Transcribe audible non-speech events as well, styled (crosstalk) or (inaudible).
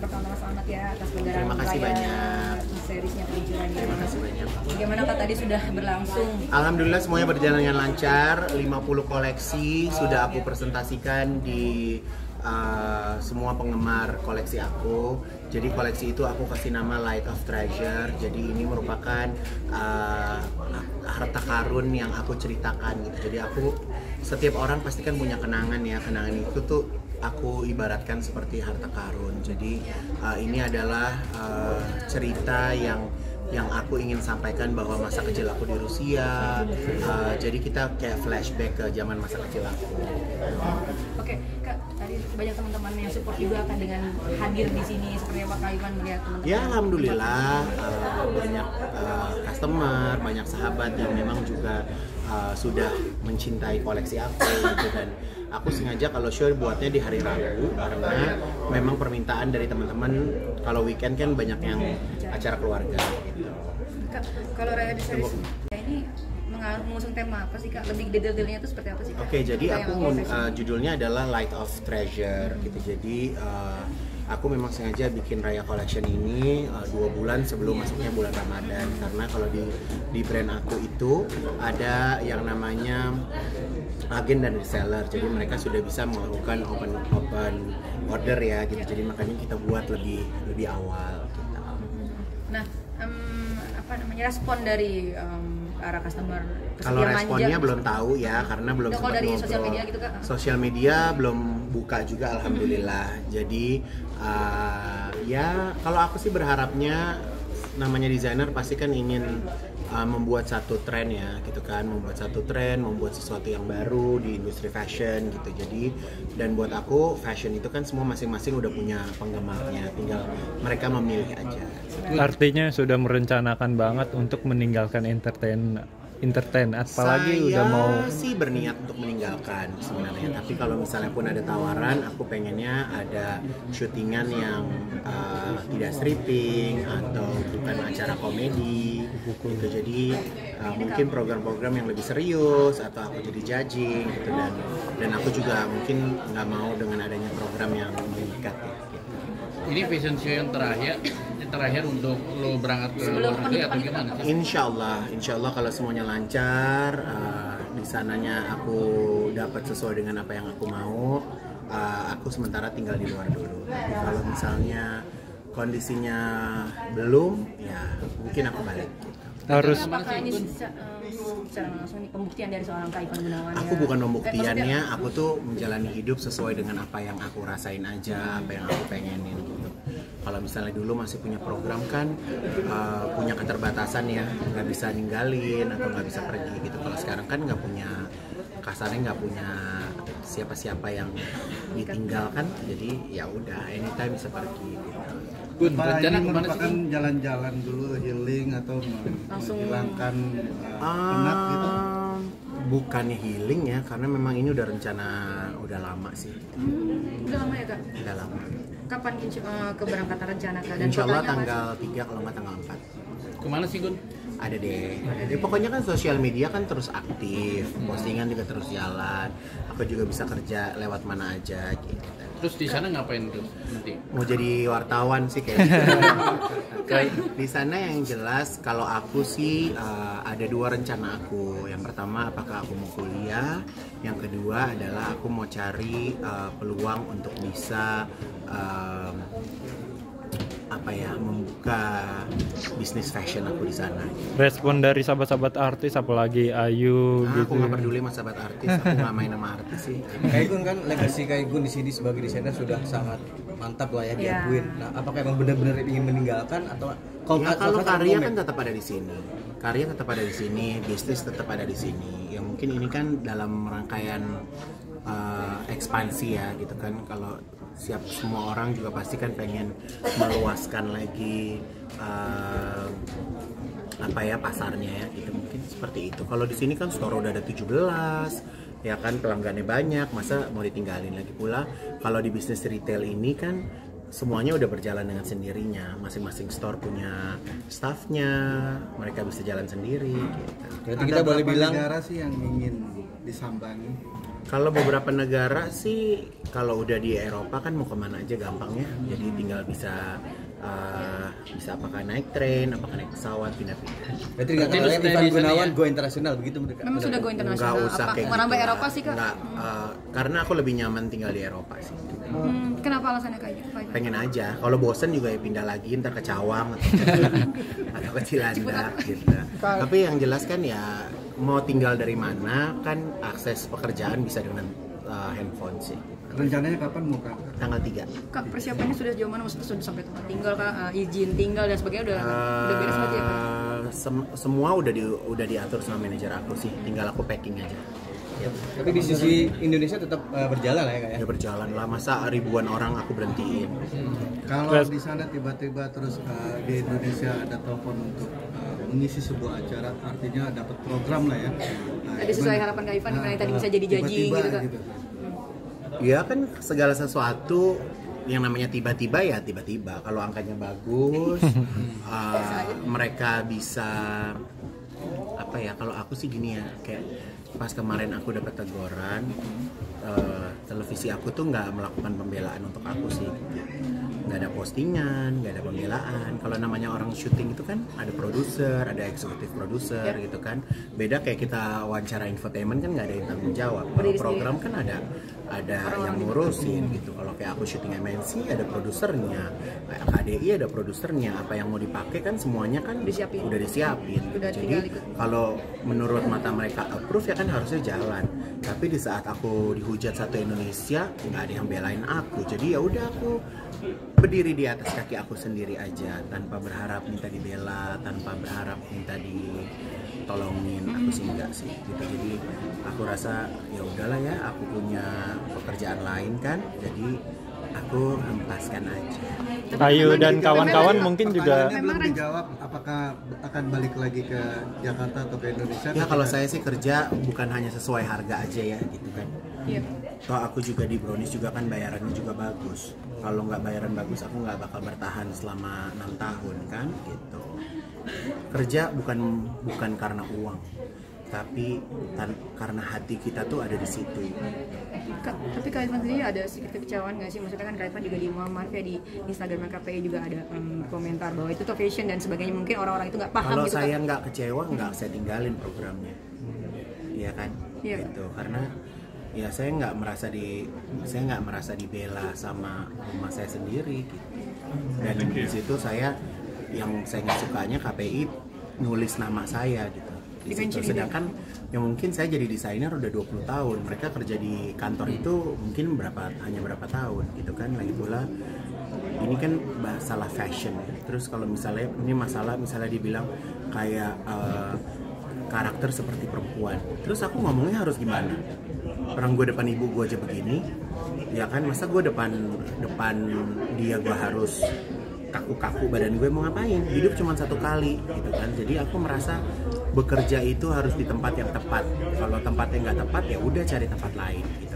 Pertama-tama selamat ya atas negara Terima kasih banyak. seriesnya peluncurannya. Terima kasih banyak. Bagaimana kak tadi sudah berlangsung? Alhamdulillah semuanya berjalan dengan lancar. 50 koleksi sudah aku presentasikan di uh, semua penggemar koleksi aku. Jadi koleksi itu aku kasih nama Light of Treasure. Jadi ini merupakan uh, harta karun yang aku ceritakan gitu. Jadi aku setiap orang pasti kan punya kenangan ya. Kenangan itu tuh aku ibaratkan seperti harta karun. Jadi uh, ini adalah uh, cerita yang yang aku ingin sampaikan bahwa masa kecil aku di Rusia. Uh, jadi kita kayak flashback ke zaman masa kecil aku. Oke, kak tadi banyak teman-teman yang support juga kan dengan hadir di sini seperti apa kak melihat teman-teman? Ya alhamdulillah uh, banyak uh, customer, banyak sahabat yang memang juga uh, sudah mencintai koleksi aku gitu dan aku sengaja kalau show buatnya di hari Rabu karena memang permintaan dari teman-teman kalau weekend kan banyak yang acara keluarga gitu. Kalau Raya di series ini mengusung tema apa sih kak? Lebih detail-detailnya itu seperti apa sih kak? Oke, jadi Apa aku uh, judulnya adalah Light of Treasure gitu. Jadi uh, aku memang sengaja bikin Raya Collection ini uh, dua bulan sebelum masuknya bulan Ramadan karena kalau di di brand aku itu ada yang namanya agen dan reseller. Jadi mereka sudah bisa melakukan open open order ya gitu. Jadi makanya kita buat lebih lebih awal gitu. Nah, em, apa namanya respon dari em, para customer? Kalau responnya manja? belum tahu ya karena belum Nah, kalau sempat dari sosial media gitu, Kak? Sosial media belum buka juga alhamdulillah. Jadi uh, ya kalau aku sih berharapnya namanya desainer pasti kan ingin uh, membuat satu tren ya gitu kan, membuat satu tren, membuat sesuatu yang baru di industri fashion gitu. Jadi dan buat aku fashion itu kan semua masing-masing udah punya penggemarnya, tinggal mereka memilih aja. Artinya sudah merencanakan banget untuk meninggalkan entertain entertain apalagi saya udah mau sih berniat untuk meninggalkan sebenarnya. Tapi kalau misalnya pun ada tawaran aku pengennya ada syutingan yang uh, tidak stripping atau bukan acara komedi. Gitu. Jadi uh, mungkin program-program yang lebih serius atau aku jadi judging gitu. Dan dan aku juga mungkin nggak mau dengan adanya program yang mengikat ya gitu. Ini fashion show yang terakhir, terakhir untuk lo berangkat ke luar negeri atau gimana sih? Insya Allah, insya Allah kalau semuanya lancar, uh, di sananya aku dapat sesuai dengan apa yang aku mau, uh, aku sementara tinggal di luar dulu. Tapi kalau misalnya kondisinya belum, ya mungkin aku balik. harus Apakah ini secara, em, secara langsung ini pembuktian dari seorang Kak Ivan Gunawan? Aku ya? bukan Eh, pembuktiannya, aku tuh menjalani hidup sesuai dengan apa yang aku rasain aja, apa yang aku pengenin gitu. Kalau misalnya dulu masih punya program kan uh, punya keterbatasan ya, nggak bisa ninggalin atau nggak bisa pergi gitu. Kalau sekarang kan nggak punya kasarnya nggak punya siapa-siapa yang ditinggalkan, jadi ya udah anytime bisa pergi. Gitu. Gun, Apa rencana ke mana sih? jalan-jalan dulu healing atau menghilangkan uh, penat gitu? Bukannya healing ya, karena memang ini udah rencana udah lama sih, Hmm, udah lama ya kak? udah lama. Kapan eh, keberangkatan rencana kak? Dan Insya Allah tanggal 3 kalau nggak tanggal 4 Ke mana sih Gun? Ada deh. Ya, pokoknya kan sosial media kan terus aktif, postingan juga terus jalan. Aku juga bisa kerja lewat mana aja gitu. Terus di sana ngapain tuh nanti? Mau jadi wartawan sih kayaknya. (laughs) di sana yang jelas kalau aku sih uh, ada dua rencana aku. Yang pertama apakah aku mau kuliah, yang kedua adalah aku mau cari uh, peluang untuk bisa um, apa ya membuka bisnis fashion aku di sana. respon dari sahabat-sahabat artis apalagi Ayu Nah, gitu aku nggak peduli sama sahabat artis, aku nggak main sama artis sih. Kaigun kan legasi Kaigun di sini sebagai desainer sudah sangat mantap lah ya Iya. diakuin. Nah, apakah emang benar-benar ingin meninggalkan atau kalau Ya, kalau karya kan tetap ada di sini. Karya tetap ada di sini, bisnis tetap ada di sini. Ya mungkin ini kan dalam rangkaian uh, ekspansi ya gitu kan. Kalau siap semua orang juga pasti kan pengen meluaskan lagi uh, apa ya pasarnya ya gitu mungkin seperti itu. Kalau di sini kan store udah ada 17 ya kan pelanggannya banyak masa mau ditinggalin lagi pula kalau di bisnis retail ini kan semuanya udah berjalan dengan sendirinya masing-masing store punya staffnya mereka bisa jalan sendiri gitu. Berarti Ada kita boleh bilang negara sih yang ingin disambangi Kalau beberapa negara sih, kalau udah di Eropa kan mau ke mana aja gampang ya. Jadi tinggal bisa uh, bisa apakah naik train, apakah naik pesawat, pindah-pindah. Berarti nggak kalian stay Ivan Gunawan ya? go internasional begitu mereka. Memang sudah go Nggak internasional. usah Apa kayak merambah gitu Eropa sih kak? Nggak, uh, karena aku lebih nyaman tinggal di Eropa sih. Hmm, kenapa alasannya kayak gitu? Pengen aja. Kalau bosen juga ya pindah lagi, ntar ke Cawang atau ke, (laughs) atau ke Cilandak gitu. Tapi yang jelas kan ya mau tinggal dari mana kan akses pekerjaan bisa dengan uh, handphone sih. Rencananya kapan mau berangkat? Tanggal 3 Kak persiapannya sudah jauh mana? Maksudnya sudah sampai tempat tinggal kak, Eh, izin tinggal dan sebagainya udah udah beres berarti ya kak? Sem- semua udah di udah diatur sama manajer aku sih tinggal aku packing aja Tapi di sisi Indonesia tetap uh, berjalan lah ya kak ya. ya berjalan lah masa ribuan orang aku berhentiin Kalau Terus- di sana tiba-tiba terus uh, di Indonesia ada telepon untuk uh, mengisi sebuah acara, artinya dapat program lah ya. Nah, Ada sesuai harapan Kak Ivan, Nah, gimana tadi uh, bisa jadi janji gitu, Kak? ya kan segala sesuatu yang namanya tiba-tiba ya tiba-tiba kalau angkanya bagus eh, (laughs) mereka bisa apa ya kalau aku sih gini ya kayak pas kemarin aku dapat teguran eh, televisi aku tuh nggak melakukan pembelaan untuk aku sih nggak ada postingan nggak ada pembelaan. Kalau namanya orang syuting itu kan ada produser ada eksekutif produser gitu kan. Beda kayak kita wawancara infotainment kan nggak ada yang tanggung jawab. Kalau program kan ada ada yang ngurusin gitu. Kalau kayak aku syuting MNC ada produsernya. KDI ada produsernya. Apa yang mau dipakai kan semuanya kan Disiapin. udah disiapin. Udah jadi kalau menurut mata mereka approve ya kan harusnya jalan. Tapi di saat aku dihujat satu Indonesia nggak ada yang belain aku. Jadi ya udah aku berdiri di atas kaki aku sendiri aja tanpa berharap minta dibela tanpa berharap minta ditolongin aku sih enggak sih gitu jadi aku rasa ya udahlah ya aku punya pekerjaan lain kan jadi aku hempaskan aja Ayu dan kawan-kawan mungkin juga belum dijawab, apakah akan balik lagi ke Jakarta atau ke Indonesia? ya kalau saya sih kerja bukan hanya sesuai harga aja ya gitu kan Iya. Toh aku juga di Brownies juga kan bayarannya juga bagus. Kalau nggak bayaran bagus aku nggak bakal bertahan selama enam tahun kan gitu. Kerja bukan bukan karena uang, tapi tan- karena hati kita tuh ada di situ. Kak, tapi Kak Ivan sendiri ada sedikit kekecewaan nggak sih? Maksudnya kan Kak Ivan juga di Muhammad ya di Instagram KPI juga ada mm, komentar bahwa itu tuh fashion dan sebagainya. Mungkin orang-orang itu nggak paham Kalau gitu saya nggak kecewa nggak saya tinggalin programnya, Iya kan? Iya. Gitu karena ya saya nggak merasa di saya nggak merasa dibela sama rumah saya sendiri gitu. Dan di situ saya yang saya nggak sukanya KPI nulis nama saya gitu. Di situ. Sedangkan yang mungkin saya jadi desainer udah 20 tahun, mereka kerja di kantor itu mungkin berapa hanya berapa tahun gitu kan. Lagi pula ini kan masalah fashion terus kalau misalnya ini masalah misalnya dibilang kayak eh, karakter seperti perempuan terus aku ngomongnya harus gimana orang gue depan ibu gue aja begini ya kan? Masa gue depan depan dia gue harus kaku-kaku badan gue mau ngapain? Hidup cuma satu kali gitu kan? Jadi aku merasa bekerja itu harus di tempat yang tepat. Kalau tempatnya nggak tepat ya udah cari tempat lain gitu